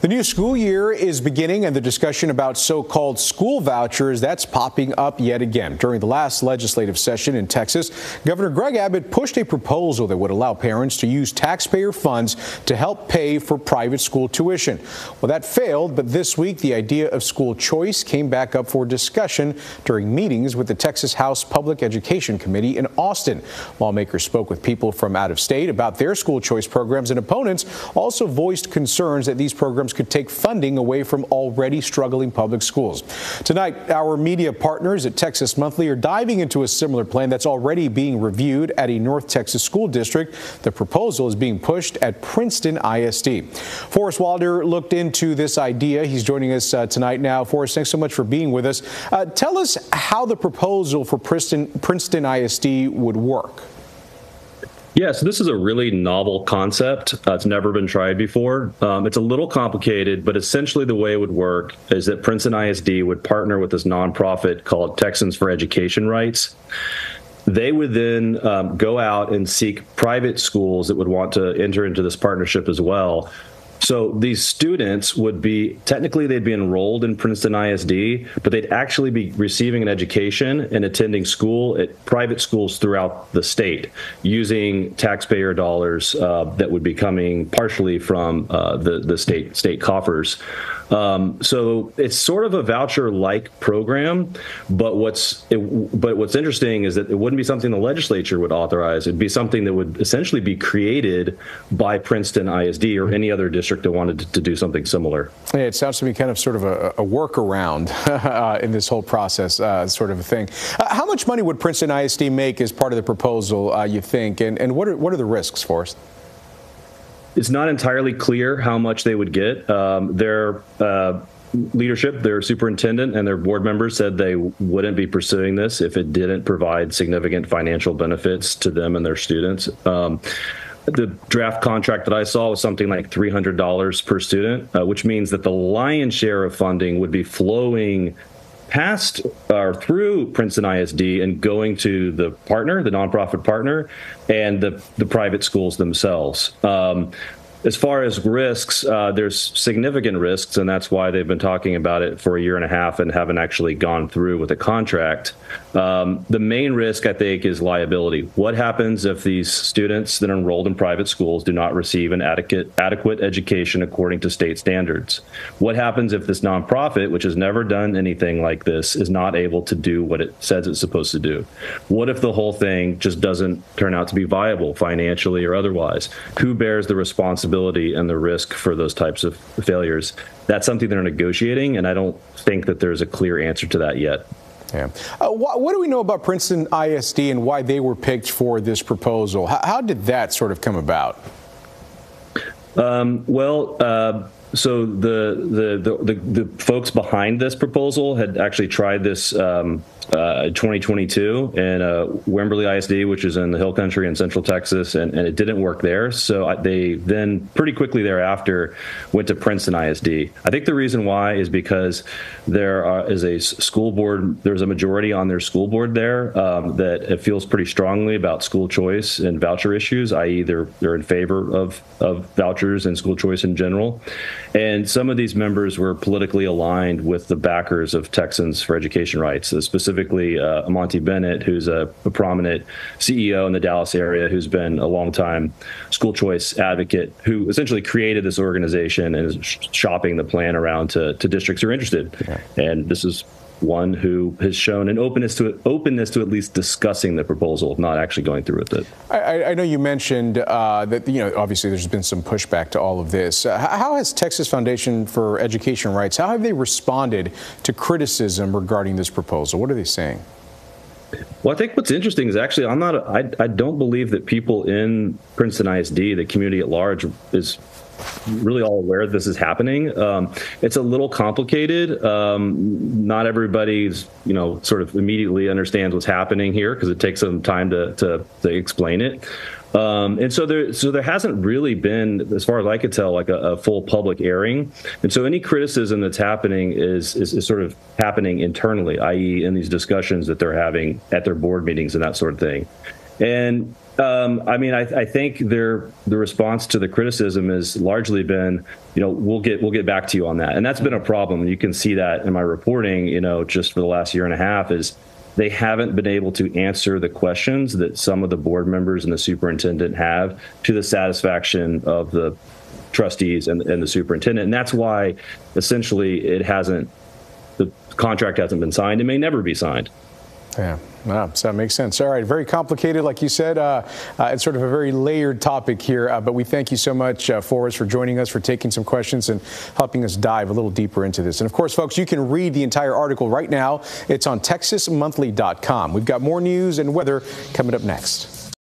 The new school year is beginning, and the discussion about so called school vouchers that's popping up yet again. During the last legislative session in Texas, Governor Greg Abbott pushed a proposal that would allow parents to use taxpayer funds to help pay for private school tuition. Well, that failed, but this week the idea of school choice came back up for discussion during meetings with the Texas House Public Education Committee in Austin. Lawmakers spoke with people from out of state about their school choice programs, and opponents also voiced concerns that these programs programs could take funding away from already struggling public schools. Tonight, our media partners at Texas Monthly are diving into a similar plan that's already being reviewed at a North Texas school district. The proposal is being pushed at Princeton ISD. Forrest Wilder looked into this idea. He's joining us uh, tonight now. Forrest, thanks so much for being with us. Uh, tell us how the proposal for Princeton, Princeton ISD would work. Yeah, so this is a really novel concept. Uh, it's never been tried before. Um, it's a little complicated, but essentially the way it would work is that Princeton ISD would partner with this nonprofit called Texans for Education Rights. They would then um, go out and seek private schools that would want to enter into this partnership as well so these students would be technically they'd be enrolled in Princeton ISD, but they'd actually be receiving an education and attending school at private schools throughout the state using taxpayer dollars uh, that would be coming partially from uh, the the state state coffers. Um, so it's sort of a voucher-like program, but what's it, but what's interesting is that it wouldn't be something the legislature would authorize. It'd be something that would essentially be created by Princeton ISD or any other district that wanted to, to do something similar. Yeah, it sounds to me kind of sort of a, a workaround uh, in this whole process, uh, sort of a thing. Uh, how much money would Princeton ISD make as part of the proposal, uh, you think, and, and what are what are the risks for us? It's not entirely clear how much they would get. Um, their uh, leadership, their superintendent, and their board members said they wouldn't be pursuing this if it didn't provide significant financial benefits to them and their students. Um, the draft contract that I saw was something like $300 per student, uh, which means that the lion's share of funding would be flowing past or through Princeton ISD and going to the partner, the nonprofit partner, and the the private schools themselves. Um, as far as risks, uh, there's significant risks, and that's why they've been talking about it for a year and a half and haven't actually gone through with a contract. Um, the main risk, I think, is liability. What happens if these students that are enrolled in private schools do not receive an adequate, adequate education according to state standards? What happens if this nonprofit, which has never done anything like this, is not able to do what it says it's supposed to do? What if the whole thing just doesn't turn out to be viable financially or otherwise? Who bears the responsibility and the risk for those types of failures? That's something they're negotiating, and I don't think that there's a clear answer to that yet. Yeah. Uh, wh- what do we know about Princeton ISD and why they were picked for this proposal? H- how did that sort of come about? Um, well, uh, so the, the, the the the folks behind this proposal had actually tried this um, uh, 2022 in uh, Wimberley ISD, which is in the Hill Country in Central Texas, and, and it didn't work there. So they then pretty quickly thereafter went to Princeton ISD. I think the reason why is because there are, is a school board. There's a majority on their school board there um, that it feels pretty strongly about school choice and voucher issues, i.e., they're they're in favor of of vouchers and school choice in general. And some of these members were politically aligned with the backers of Texans for Education Rights, specifically specifically uh, Monty Bennett, who's a, a, prominent CEO in the Dallas area, who's been a longtime school choice advocate, who essentially created this organization and is shopping the plan around to, to districts who are interested. Yeah. And this is one who has shown an openness to openness to at least discussing the proposal, not actually going through with it. I, I know you mentioned uh, that you know obviously there's been some pushback to all of this. Uh, how has Texas Foundation for Education Rights how have they responded to criticism regarding this proposal? What are they saying? Well, I think what's interesting is actually I'm not I, I don't believe that people in Princeton ISD, the community at large, is really all aware this is happening. Um, it's a little complicated. Um, not everybody's, you know, sort of immediately understands what's happening here because it takes some time to, to, to explain it. Um, and so there, so there hasn't really been, as far as I could tell, like a, a full public airing. And so any criticism that's happening is, is, is sort of happening internally, i.e., in these discussions that they're having at their board meetings and that sort of thing. And Um, I mean, I, I think their the response to the criticism has largely been, you know, we'll get we'll get back to you on that, and that's been a problem. You can see that in my reporting, you know, just for the last year and a half is they haven't been able to answer the questions that some of the board members and the superintendent have to the satisfaction of the trustees and, and the superintendent, and that's why essentially it hasn't the contract hasn't been signed. It may never be signed. Yeah, wow, so that makes sense. All right, very complicated, like you said. Uh, uh, it's sort of a very layered topic here, uh, but we thank you so much, uh, Forrest, for joining us, for taking some questions and helping us dive a little deeper into this. And of course, folks, you can read the entire article right now. It's on TexasMonthly.com. We've got more news and weather coming up next.